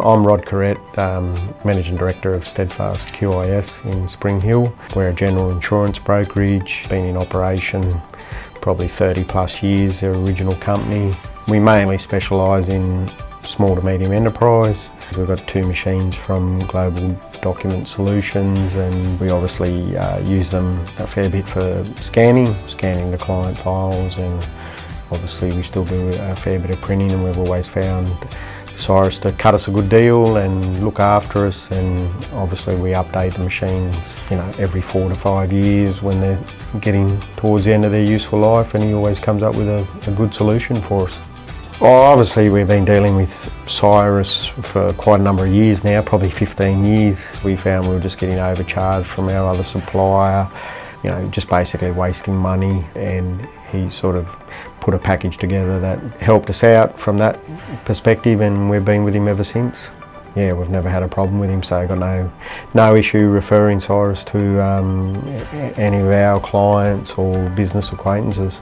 I'm Rod Corrett, um, Managing Director of Steadfast QIS in Spring Hill. We're a general insurance brokerage, been in operation probably 30 plus years, their original company. We mainly specialise in small to medium enterprise. We've got two machines from Global Document Solutions and we obviously uh, use them a fair bit for scanning, scanning the client files and obviously we still do a fair bit of printing and we've always found Cyrus to cut us a good deal and look after us and obviously we update the machines you know every four to five years when they're getting towards the end of their useful life and he always comes up with a, a good solution for us. Well, obviously we've been dealing with Cyrus for quite a number of years now, probably 15 years. We found we were just getting overcharged from our other supplier, you know, just basically wasting money and he sort of put a package together that helped us out from that perspective and we've been with him ever since. Yeah, we've never had a problem with him, so I've got no, no issue referring Cyrus to um, any of our clients or business acquaintances.